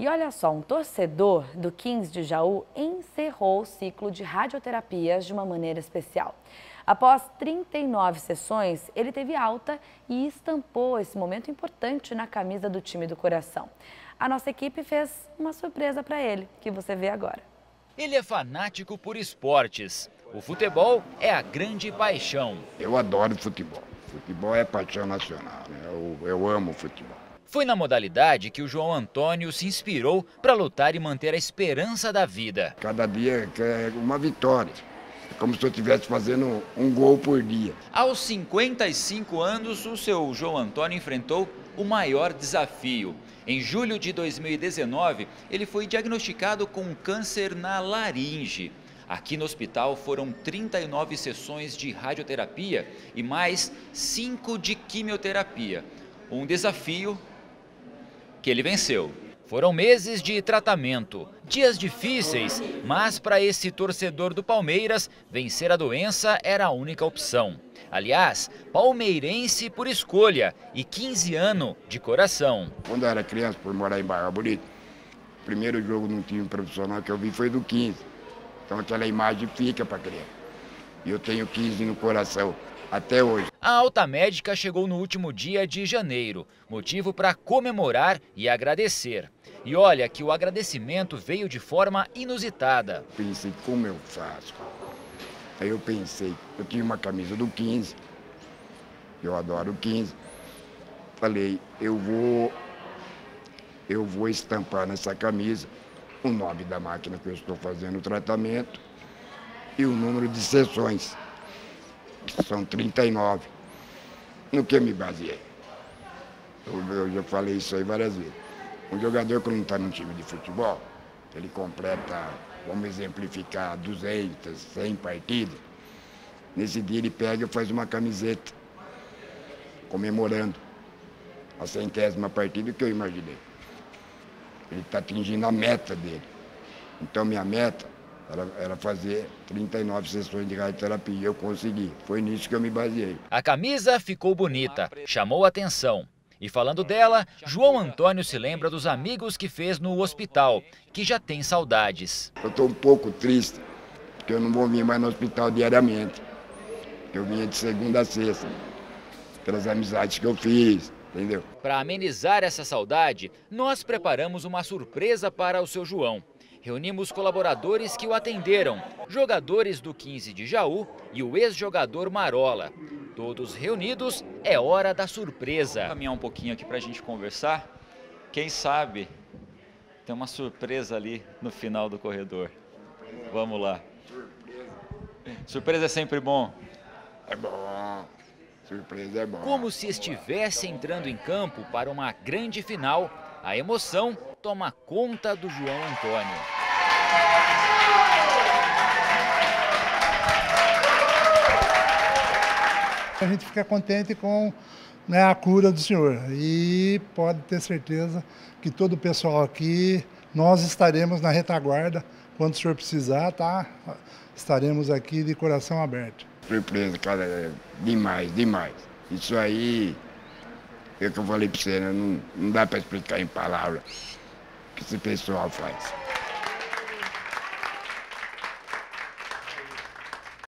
E olha só, um torcedor do 15 de Jaú encerrou o ciclo de radioterapias de uma maneira especial. Após 39 sessões, ele teve alta e estampou esse momento importante na camisa do time do coração. A nossa equipe fez uma surpresa para ele, que você vê agora. Ele é fanático por esportes. O futebol é a grande paixão. Eu adoro futebol. Futebol é paixão nacional. Né? Eu, eu amo futebol. Foi na modalidade que o João Antônio se inspirou para lutar e manter a esperança da vida. Cada dia é uma vitória. É como se eu estivesse fazendo um gol por dia. Aos 55 anos, o seu João Antônio enfrentou o maior desafio. Em julho de 2019, ele foi diagnosticado com câncer na laringe. Aqui no hospital foram 39 sessões de radioterapia e mais 5 de quimioterapia. Um desafio que ele venceu. Foram meses de tratamento, dias difíceis, mas para esse torcedor do Palmeiras, vencer a doença era a única opção. Aliás, palmeirense por escolha e 15 anos de coração. Quando eu era criança, por morar em Barra Bonita, o primeiro jogo num time profissional que eu vi foi do 15. Então aquela imagem fica para criança. E eu tenho 15 no coração até hoje. A alta médica chegou no último dia de janeiro, motivo para comemorar e agradecer. E olha que o agradecimento veio de forma inusitada. Pensei, como eu faço? Aí eu pensei, eu tinha uma camisa do 15, eu adoro o 15. Falei, eu vou, eu vou estampar nessa camisa o nome da máquina que eu estou fazendo o tratamento e o número de sessões são 39. No que me baseei? Eu, eu já falei isso aí várias vezes. Um jogador que não está num time de futebol, ele completa, vamos exemplificar, 200, 100 partidas. Nesse dia ele pega e faz uma camiseta comemorando a centésima partida que eu imaginei. Ele está atingindo a meta dele. Então minha meta era, era fazer 39 sessões de radioterapia. Eu consegui. Foi nisso que eu me baseei. A camisa ficou bonita, chamou atenção. E falando dela, João Antônio se lembra dos amigos que fez no hospital, que já tem saudades. Eu estou um pouco triste, porque eu não vou vir mais no hospital diariamente. Eu vinha de segunda a sexta, pelas amizades que eu fiz, entendeu? Para amenizar essa saudade, nós preparamos uma surpresa para o seu João reunimos colaboradores que o atenderam, jogadores do 15 de Jaú e o ex-jogador Marola. Todos reunidos, é hora da surpresa. Vou caminhar um pouquinho aqui para a gente conversar. Quem sabe tem uma surpresa ali no final do corredor. Vamos lá. Surpresa é sempre bom. É bom. Surpresa é bom. Como se estivesse entrando em campo para uma grande final, a emoção toma conta do João Antônio. A gente fica contente com né, a cura do senhor e pode ter certeza que todo o pessoal aqui, nós estaremos na retaguarda quando o senhor precisar, tá? Estaremos aqui de coração aberto. Surpresa, cara, é demais, demais. Isso aí, é o que eu falei para você, né? não, não dá para explicar em palavras que esse pessoal faz.